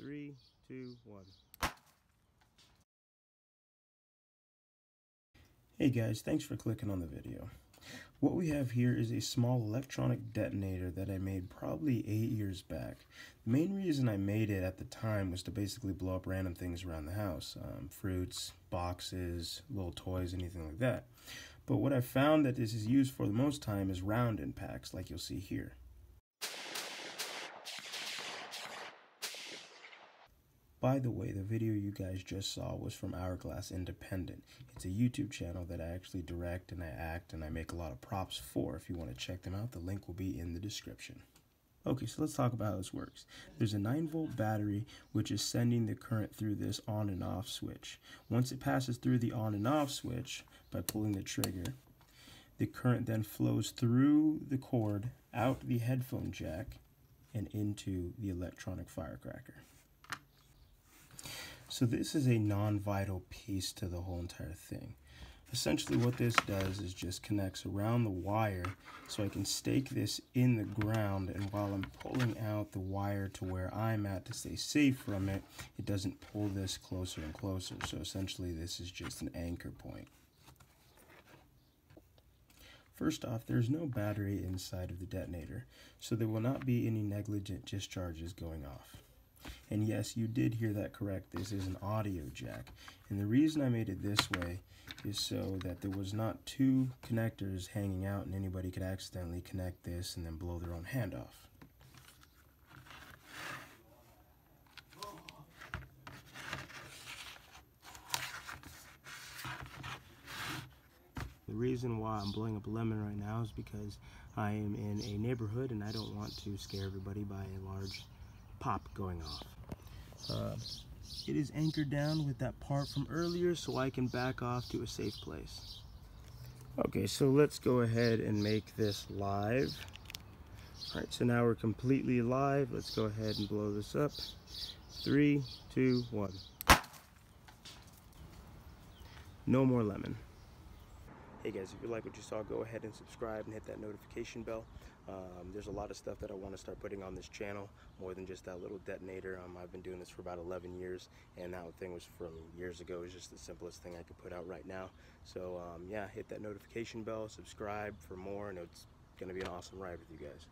Three, two, one. Hey guys, thanks for clicking on the video. What we have here is a small electronic detonator that I made probably eight years back. The main reason I made it at the time was to basically blow up random things around the house. Um, fruits, boxes, little toys, anything like that. But what I found that this is used for the most time is round impacts, like you'll see here. By the way, the video you guys just saw was from Hourglass Independent. It's a YouTube channel that I actually direct and I act and I make a lot of props for. If you want to check them out, the link will be in the description. Okay, so let's talk about how this works. There's a 9 volt battery which is sending the current through this on and off switch. Once it passes through the on and off switch by pulling the trigger, the current then flows through the cord, out the headphone jack, and into the electronic firecracker. So this is a non-vital piece to the whole entire thing. Essentially what this does is just connects around the wire so I can stake this in the ground and while I'm pulling out the wire to where I'm at to stay safe from it, it doesn't pull this closer and closer. So essentially this is just an anchor point. First off, there's no battery inside of the detonator, so there will not be any negligent discharges going off. And yes, you did hear that correct. This is an audio jack. And the reason I made it this way is so that there was not two connectors hanging out and anybody could accidentally connect this and then blow their own hand off. The reason why I'm blowing up a lemon right now is because I am in a neighborhood and I don't want to scare everybody by a large pop going off. Uh, it is anchored down with that part from earlier so I can back off to a safe place. Okay, so let's go ahead and make this live. All right, so now we're completely live. Let's go ahead and blow this up. Three, two, one. No more lemon. Hey guys, if you like what you saw, go ahead and subscribe and hit that notification bell. Um, there's a lot of stuff that I want to start putting on this channel, more than just that little detonator. Um, I've been doing this for about 11 years, and that thing was from years ago. It's just the simplest thing I could put out right now. So um, yeah, hit that notification bell, subscribe for more, and it's going to be an awesome ride with you guys.